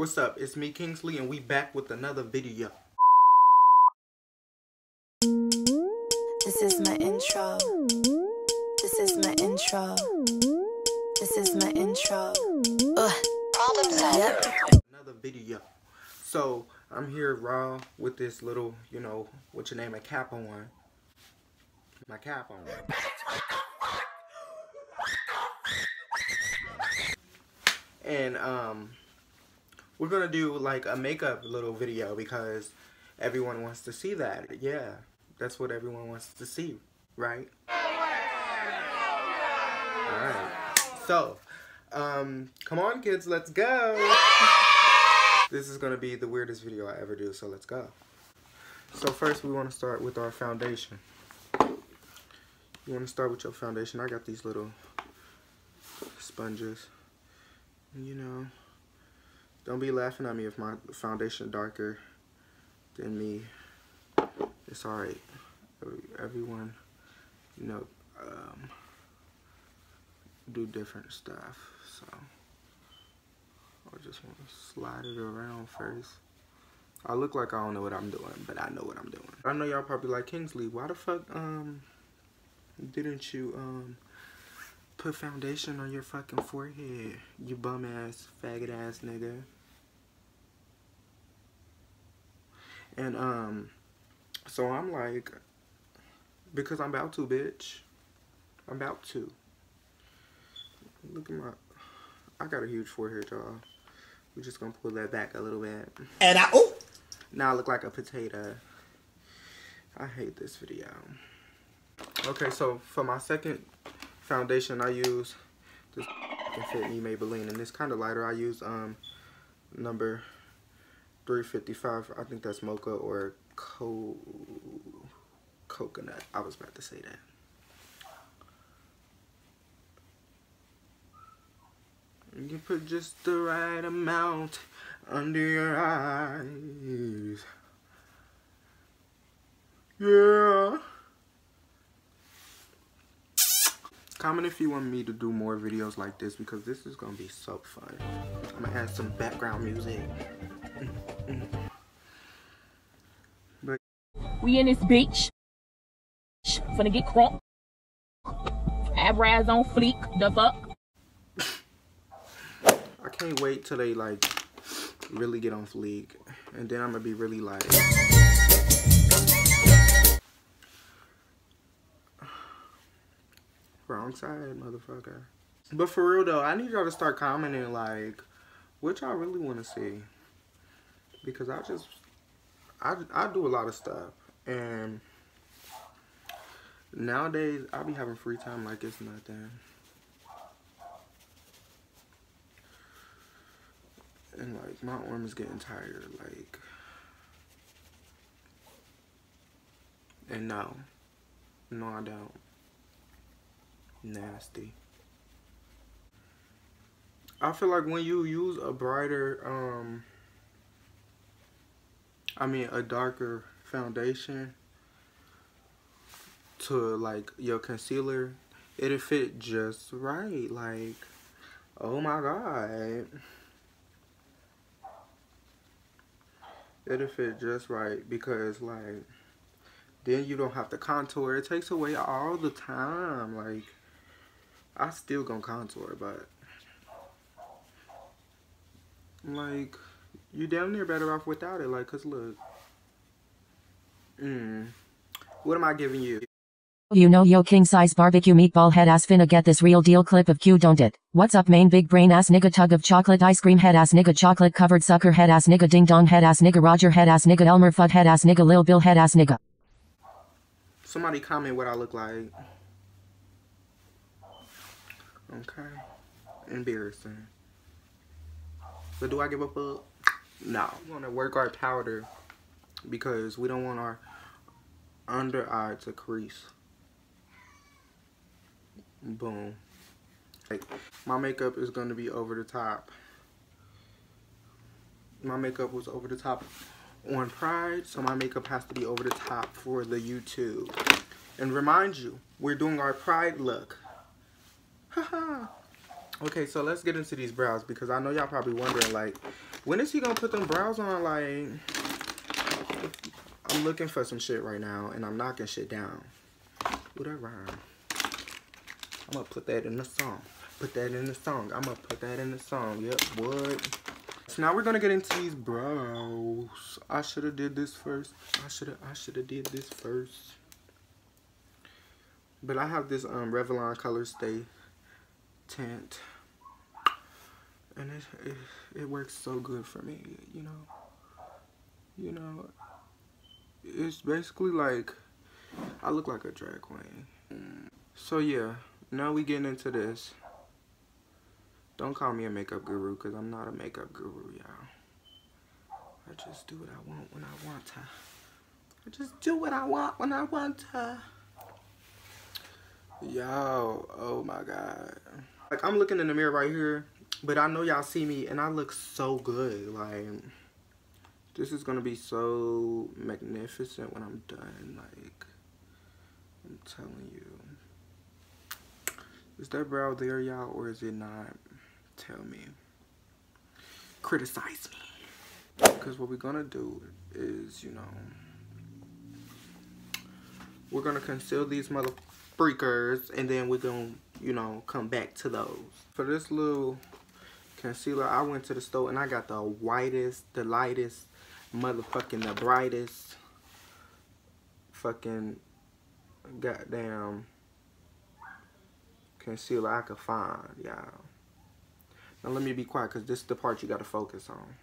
What's up? It's me, Kingsley, and we back with another video. This is my intro. This is my intro. This is my intro. Ugh. Problem solver. Yep. Another video. So, I'm here raw with this little, you know, what your name, a cap on. My cap on. And, um, we're gonna do like a makeup little video because everyone wants to see that. Yeah, that's what everyone wants to see, right? Alright. So, um, come on kids, let's go. This is gonna be the weirdest video I ever do, so let's go. So first we wanna start with our foundation. You wanna start with your foundation. I got these little sponges. You know, don't be laughing at me if my foundation darker than me. It's alright. Everyone, you know, um, do different stuff. So, I just want to slide it around first. I look like I don't know what I'm doing, but I know what I'm doing. I know y'all probably like, Kingsley, why the fuck, um, didn't you, um, put foundation on your fucking forehead, you bum ass, faggot ass nigga. And um so I'm like because I'm about to bitch. I'm about to. Look at my I got a huge forehead, y'all. We're just gonna pull that back a little bit. And I oh now I look like a potato. I hate this video. Okay, so for my second foundation I use. This can fit me Maybelline and this kind of lighter I use um number 355 I think that's mocha or co coconut. I was about to say that. You put just the right amount under your eyes. Yeah Comment if you want me to do more videos like this because this is going to be so fun. I'm going to add some background music. But we in this beach. Finna get crunk. Eyebrows on fleek. The fuck? I can't wait till they like really get on fleek. And then I'm going to be really like... Wrong side, motherfucker. But for real though, I need y'all to start commenting like what y'all really want to see. Because I just, I, I do a lot of stuff. And nowadays, I be having free time like it's nothing. And like, my arm is getting tired, like. And no. No, I don't nasty. I feel like when you use a brighter, um, I mean a darker foundation to like your concealer, it'll fit just right. Like, oh my god. It'll fit just right because like, then you don't have to contour. It takes away all the time. Like, I still gonna contour, but like you damn near better off without it. Like, cause look, mm, what am I giving you? You know yo king size barbecue meatball head ass finna get this real deal clip of Q don't it? What's up main big brain ass nigga tug of chocolate ice cream head ass nigga chocolate covered sucker head ass nigga ding dong head ass nigga Roger head ass nigga Elmer Fudd head ass nigga Lil Bill head ass nigga. Somebody comment what I look like. Okay. Embarrassing. But do I give a fuck? No. We want to work our powder because we don't want our under eye to crease. Boom. Like, my makeup is going to be over the top. My makeup was over the top on Pride, so my makeup has to be over the top for the YouTube. And remind you, we're doing our Pride look. Okay, so let's get into these brows because I know y'all probably wondering like, When is he gonna put them brows on? Like, I'm looking for some shit right now, and I'm knocking shit down. Ooh, that rhyme. I'm gonna put that in the song. Put that in the song. I'm gonna put that in the song. Yep, what? So now we're gonna get into these brows. I should have did this first. I should have. I should have did this first. But I have this um Revlon Color Stay tint, and it, it it works so good for me. You know. You know. It's basically like I look like a drag queen. So yeah, now we getting into this. Don't call me a makeup guru because I'm not a makeup guru, y'all. I just do what I want when I want to. I just do what I want when I want to. Yo, oh my god. Like, I'm looking in the mirror right here, but I know y'all see me, and I look so good. Like, this is gonna be so magnificent when I'm done. Like, I'm telling you. Is that brow there, y'all, or is it not? Tell me. Criticize me. Because what we're gonna do is, you know, we're gonna conceal these mother freakers, and then we're gonna, you know, come back to those. For this little concealer, I went to the store and I got the whitest, the lightest, motherfucking the brightest, fucking goddamn concealer I could find, y'all. Now let me be quiet because this is the part you got to focus on.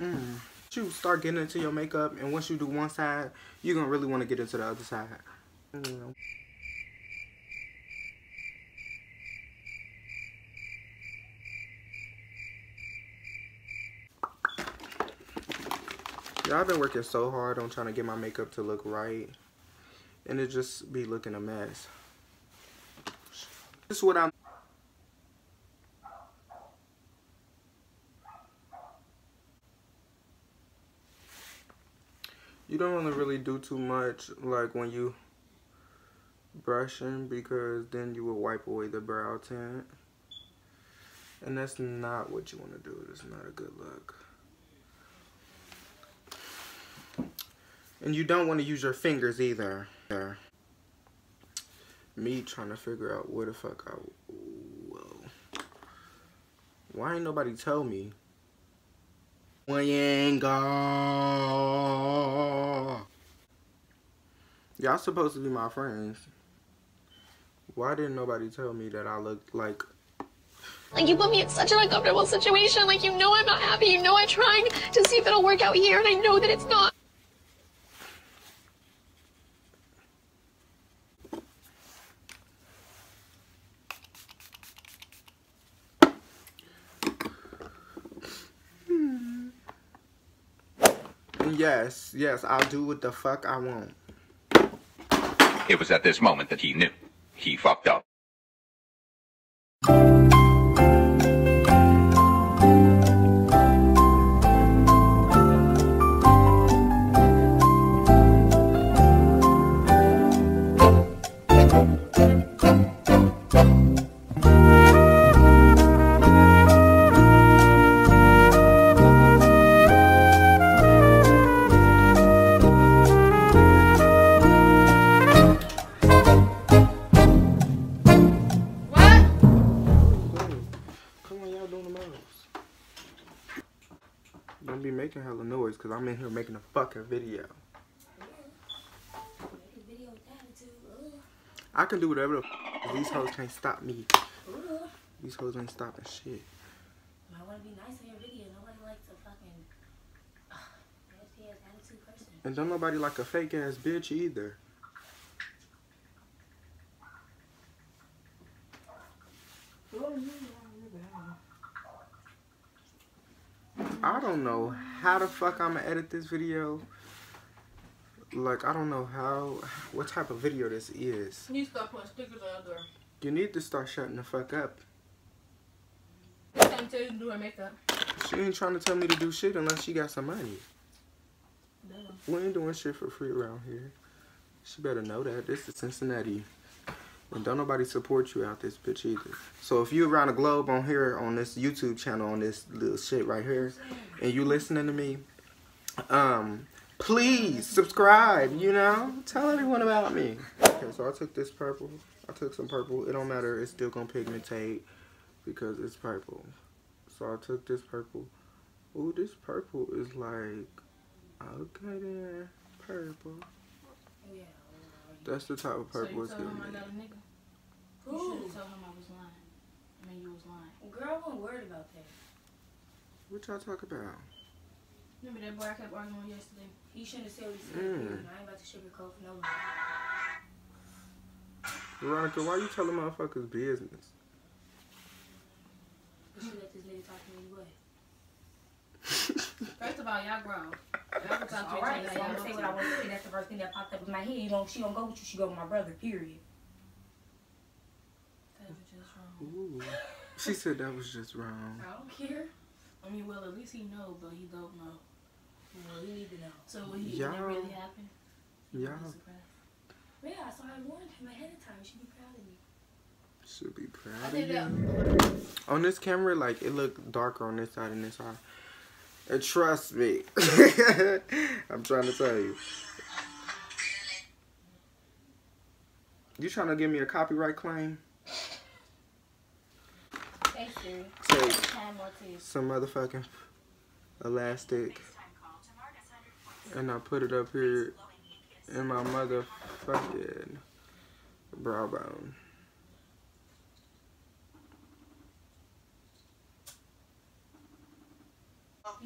Mm. You start getting into your makeup, and once you do one side, you're gonna really want to get into the other side. Mm. Yeah, I've been working so hard on trying to get my makeup to look right, and it just be looking a mess. This is what I'm. You don't want to really do too much, like when you brushing, because then you will wipe away the brow tint. And that's not what you want to do. That's not a good look. And you don't want to use your fingers either. Me trying to figure out where the fuck I... Whoa. Why ain't nobody tell me? Y'all supposed to be my friends. Why didn't nobody tell me that I looked like... Like, you put me in such an uncomfortable situation. Like, you know I'm not happy. You know I'm trying to see if it'll work out here, and I know that it's not. Yes, yes, I'll do what the fuck I want. It was at this moment that he knew. He fucked up. Because I'm in here making a fucking video. I can do whatever the f These hoes can't stop me. These hoes ain't stopping shit. I want to be nice in your video. Nobody likes a fucking uh, nasty ass attitude person. And don't nobody like a fake ass bitch either. I don't know how the fuck I'm gonna edit this video. Like, I don't know how, what type of video this is. You need to stop putting stickers on your door. You need to start shutting the fuck up. Time you tell you to do her makeup. She ain't trying to tell me to do shit unless she got some money. No. We ain't doing shit for free around here. She better know that. This is Cincinnati. And don't nobody support you out this bitch either. So if you around the globe on here on this YouTube channel on this little shit right here and you listening to me, um, please subscribe, you know? Tell everyone about me. Okay, so I took this purple. I took some purple. It don't matter, it's still gonna pigmentate because it's purple. So I took this purple. Ooh, this purple is like okay then. Purple. Yeah. That's the type of So you it's told giving him. I got a nigga? You Who? should have told him I was lying. I mean, you was lying. Girl, I wasn't worried about that. What y'all talk about? Remember that boy I kept arguing with yesterday? He shouldn't have said what he said. Mm. I ain't about to sugarcoat for no reason. Veronica, why you telling motherfuckers business? But you let this nigga talk to me anyway. First of all, y'all grown. Y'all can to right, other. I'm y'all gonna say what I to. want to say. That's the first thing that popped up in my head. You know, she don't go with you. She go with my brother. Period. That was just wrong. Ooh. She said that was just wrong. I don't care. I mean, well, at least he know, but he don't know. Well, you need to know. So when, he, when it really happened, he y'all- Yeah, so I warned him ahead of time. You should be proud of me. Should be I proud of think you. that. On this camera, like it looked darker on this side and this side. And trust me. I'm trying to tell you. You trying to give me a copyright claim? Hey, Siri. Take Time or two. some motherfucking elastic and I put it up here in my motherfucking brow bone.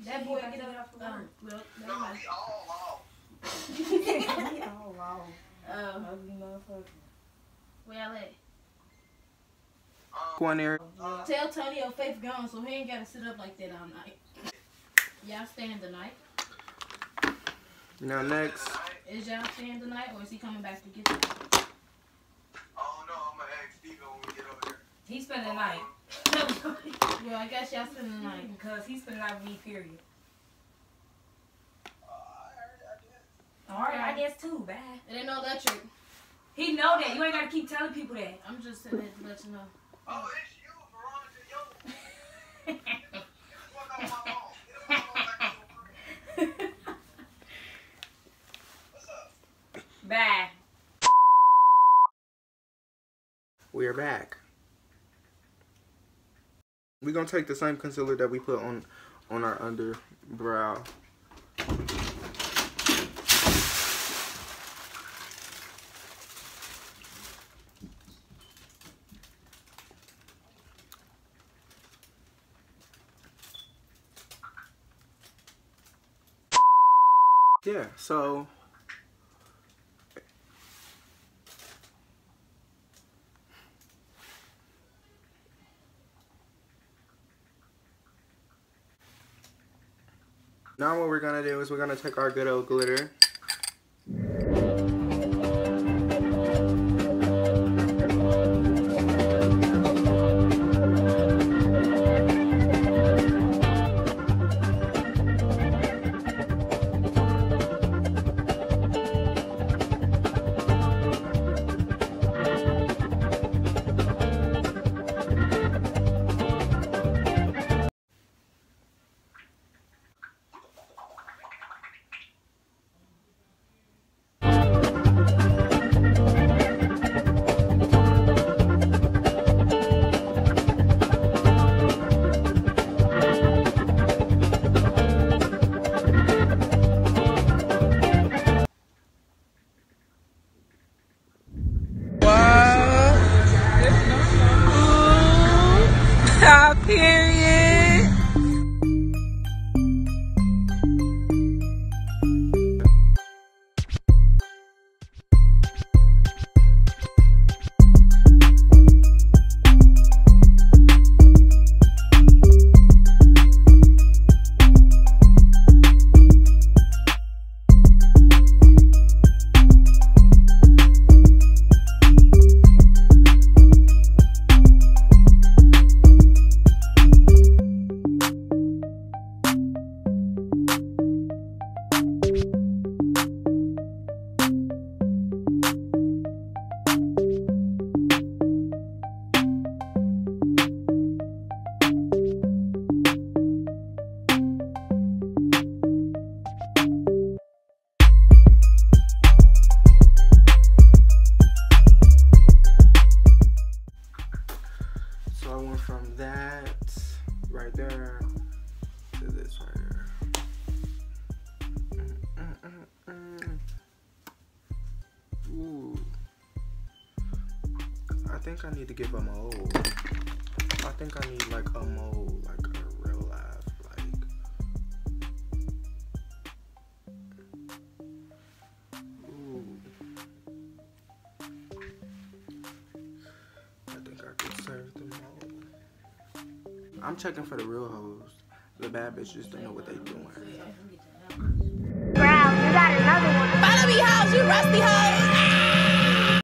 That boy get up off the Um, work. well, never mind. oh, wow. Um, Ugly motherfucker. where y'all at? One there. Tell Tony your faith gone, so he ain't gotta sit up like that all night. Y'all staying tonight? Now next, Is y'all staying tonight, or is he coming back to get you? Oh no, I'm gonna ask Steven when we get over there. He spent the night. Well, I guess y'all spending the night. Because he spent the night with me, period. I heard I did. Alright, I guess too. Bye. It ain't no electric. He know that. You ain't gotta keep telling people that. I'm just saying that to let you know. Oh, it's you, Veronica. Yo, get the fuck off my phone. Get my phone back on your crib. What's up? Bye. we are back. We're gonna take the same concealer that we put on on our under brow. Yeah, so Do is we're gonna take our good old glitter. think I need to give a mold. I think I need like a mold, like a real life, like. Ooh. I think I could serve the mold. I'm checking for the real hoes. The bad bitches don't know what they doing. Brown, you got another one. Follow me, hoes, you rusty hoes.